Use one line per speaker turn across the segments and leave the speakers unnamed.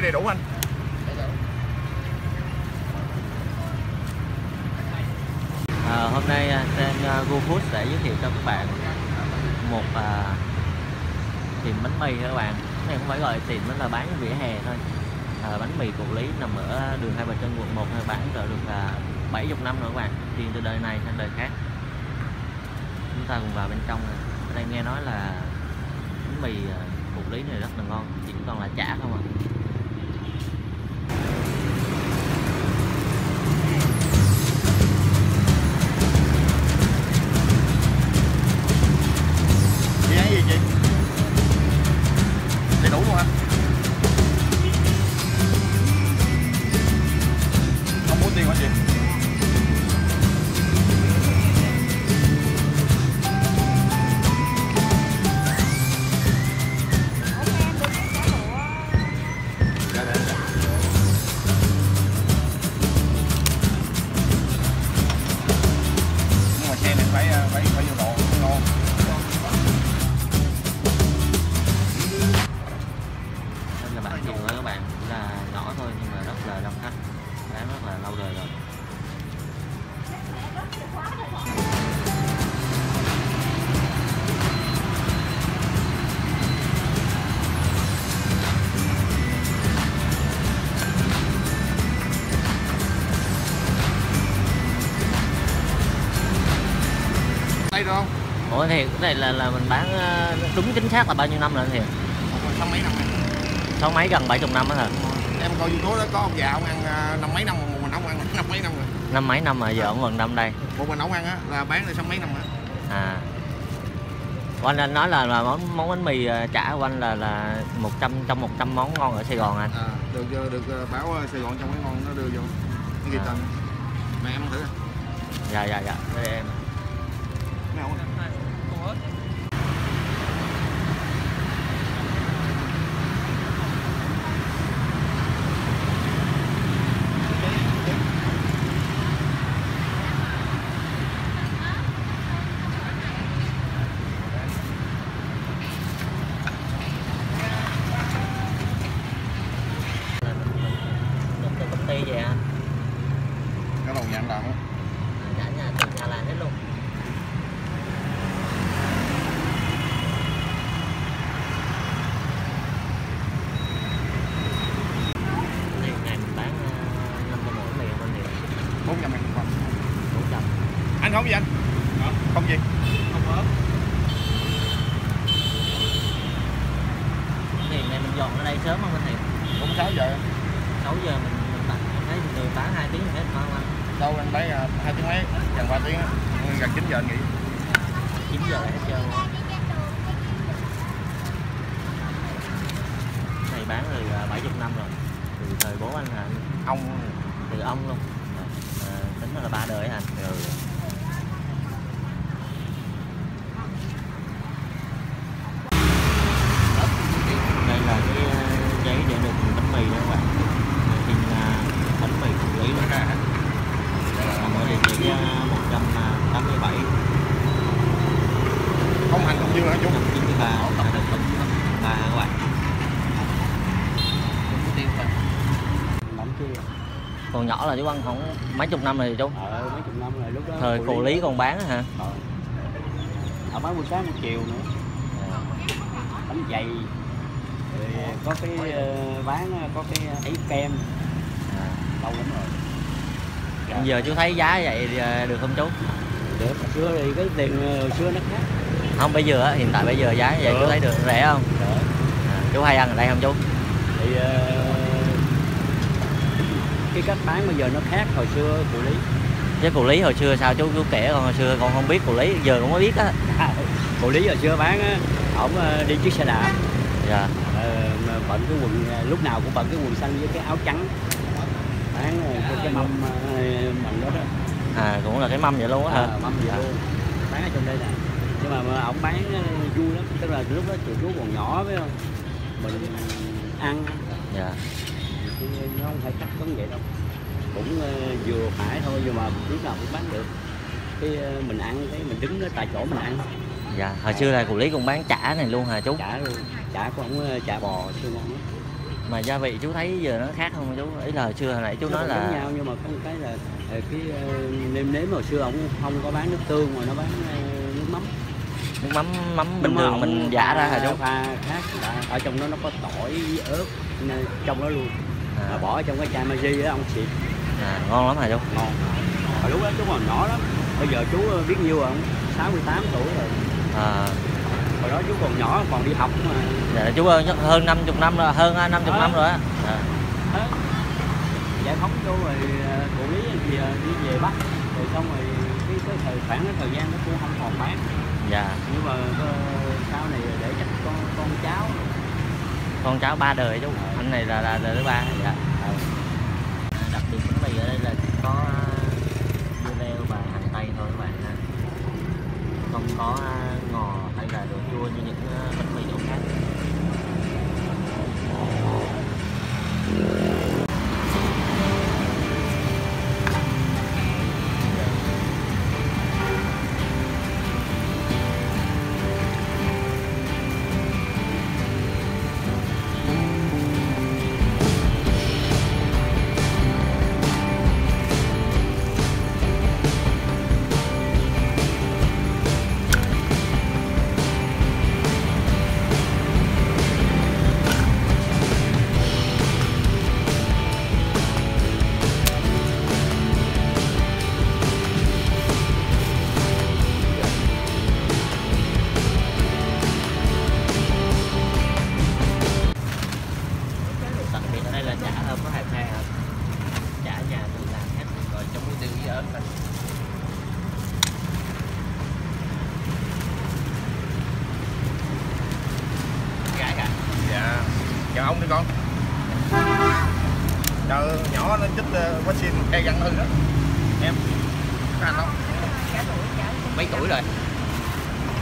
Cái đầy đủ anh.
À, hôm nay à, trên à, uh, GoFood sẽ giới thiệu cho các bạn một à, tiệm bánh mì các bạn. Này không phải gọi là tiệm nó là bán vỉa hè thôi. À, bánh mì cụ lý nằm ở đường Hai Bà Trưng quận 1 hay bán rồi được à, 70 năm rồi các bạn truyền từ đời này sang đời khác. Chúng ta cùng vào bên trong này. ở đây nghe nói là bánh mì à, cụ lý này rất là ngon chỉ còn là chả không à.
Không muốn tiền hả
đây
được không?
Ủa thì cái này là là mình bán ờ, đúng chính xác là bao nhiêu năm rồi thì
sáu mấy năm rồi.
sáu mấy gần bảy chục năm á hả?
Em coi youtube đó có ông già ông ăn à, năm mấy năm một mình ông ăn năm mấy năm rồi.
Năm mấy năm mà giờ ông còn năm đây.
Một mình ông ăn á là bán được sáu mấy năm rồi
à. Oanh anh nói là, là món món bánh mì ờ, chả của anh là là 100 trong 100 món ngon ở Sài Gòn anh.
À, được được ờ, báo ờ, Sài Gòn trong cái ngon nó đưa vô. Cái gì
À.
mẹ em ăn thử.
Dạ dạ dạ. Đây em
mấy ông
nhập từ công ty về anh
cái đầu nhà anh làm á
À, cả nhà từ nhà làm hết luôn này ngày mình bán uh, 5 trăm mỗi mì không anh thì
bốn trăm ngàn một phần
400
không gì anh? Không gì.
Không có thì ngày mình dọn ở đây sớm không anh thì
bốn sáu giờ.
6 giờ mình, mình bán em thấy người bán 2 tiếng là hết phải không anh
đâu anh lấy ờ, hai tiếng mấy? Gần ba tiếng á. Gần chín giờ anh nghỉ.
9 giờ là hết trơn. Luôn này bán từ à, 70 năm rồi. Từ thời bố anh hả
ông.
Từ ông luôn. À, tính là ba đời hả ừ. đây là cái à, giấy để được bánh mì đó các bạn Đây in à, bánh mì của lý đó nằm ở địa chỉ à, 187
không hành không dư hả chú
193 là được không ba các bạn
Bấm chưa?
còn nhỏ là chú ăn không mấy chục năm rồi chú
Ờ, mấy chục năm rồi lúc đó
thời cô lý còn bán hả
Ờ. Ở bán buổi sáng buổi chiều nữa Bánh dày Rồi có cái ờ, bán có cái ấy kem
à.
Lâu lắm rồi Dạ.
giờ chú thấy giá vậy à, được không chú
Được, hồi xưa thì cái tiền ờ, hồi xưa nó khác
không bây giờ á, hiện tại bây giờ giá vậy chú
Được.
thấy được rẻ không
Được.
à, chú hay ăn ở đây không chú
Thì ờ, cái cách bán bây giờ nó khác hồi xưa cụ lý.
Chứ cụ lý hồi xưa sao? Chú chú kể con hồi xưa con không biết cụ lý giờ cũng mới biết á.
Cụ lý hồi xưa bán á, ổng ờ, đi chiếc xe đạp.
Dạ.
Ờ, mà bận cái quần ờ, lúc nào cũng bận cái quần xanh với cái áo trắng. Bán ờ, cái, cái mâm ờ, bằng đó đó.
À cũng là cái mâm vậy luôn á hả?
À, mâm vậy
À.
luôn. Bán ở trong đây nè. Nhưng mà, mà ổng bán ờ, vui lắm. Tức là lúc đó tụi chú còn nhỏ phải không? Mình ăn.
Dạ
nó không phải cắt giống vậy đâu. Cũng ờ, vừa phải thôi nhưng mà lúc nào cũng bán được. Cái ờ, mình ăn cái mình đứng ở tại chỗ mình ăn.
Dạ hồi xưa là cụ lý cũng bán chả này luôn hả chú?
Chả luôn. Chả của ổng ờ, chả bò siêu ngon lắm.
Mà gia vị chú thấy giờ nó khác không chú? Ý là xưa hồi nãy chú
Nó
nói
cũng giống
là
nhau nhưng mà có một cái là cái nêm nếm hồi xưa ông không có bán nước tương mà nó bán nước mắm.
Nước mắm mắm bình thường mình giả ra hả chú?
pha khác ở trong đó nó có tỏi với ớt trong đó luôn
à,
bỏ trong cái chai Maggi á ông xịt
à, ngon lắm hả chú?
Ngon. Hồi lúc đó chú còn nhỏ lắm. Bây giờ chú ờ, biết nhiêu rồi ông? 68 tuổi rồi.
À,
hồi đó chú còn nhỏ còn đi học mà.
Dạ, chú ơi, hơn 50 năm rồi hơn 50
Ờ.
năm rồi á. À,
giải phóng chú rồi ờ, cụ lý thì ờ, đi về bắc. Rồi xong rồi cái, cái thời khoảng cái thời gian nó cũng không còn bán.
Dạ.
Nhưng mà ờ, sau này để chắc con con cháu
con cháu ba đời chú. Anh này là là đời thứ ba dạ.
Chào ông đi con. Chờ nhỏ nó chích uh, vaccine cây gắn hư đó. Em có anh không
mấy tuổi rồi?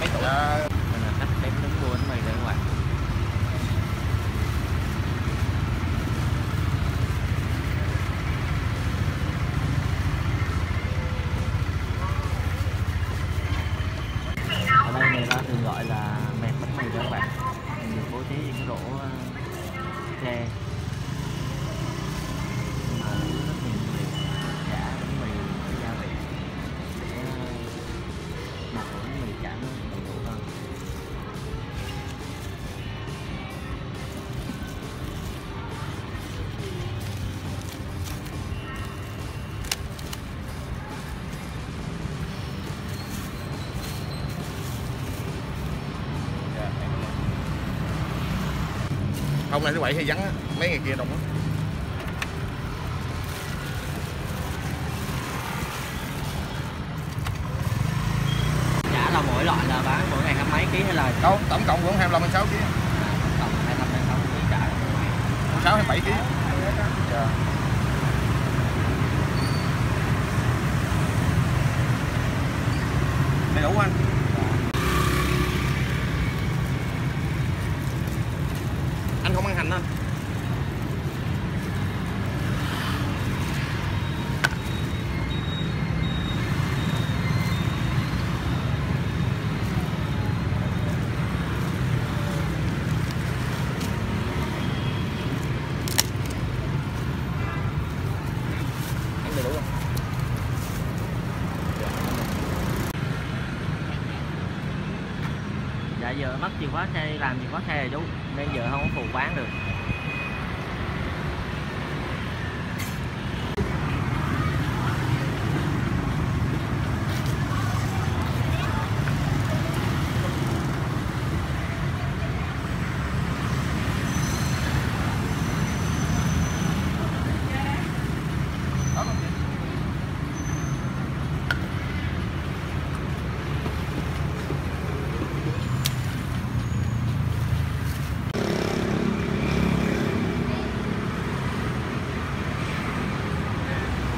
Mấy tuổi?
Dạ hôm nay thứ bảy hay vắng mấy ngày kia đông lắm.
Chả là mỗi loại là bán mỗi ngày hai mấy ký hay là
đâu tổng cộng cũng 25 6 kg
à, tổng cộng hai trăm hai sáu ký chả
6 hay 7 kg dạ. đầy đủ anh anh không ăn hành anh ăn đầy đủ không
tại giờ mất chìa khóa xe làm chìa khóa xe rồi chú. Nên giờ không có phụ bán được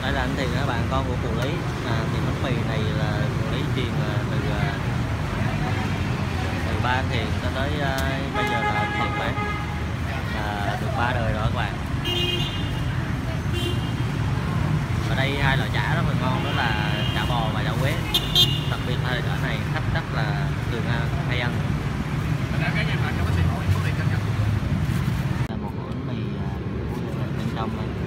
đây là anh Thiện các bạn con của phụ lý à, thì bánh mì này là phụ lý truyền à, từ à, thì Thiện cho tới uh, bây giờ là Thiện bán à, được ba đời rồi các bạn. Ở đây hai loại chả rất là ngon đó là chả bò và chả quế. Đặc biệt là ở này khách rất là thường hay ăn là một ổ bánh mì ờ, bên trong này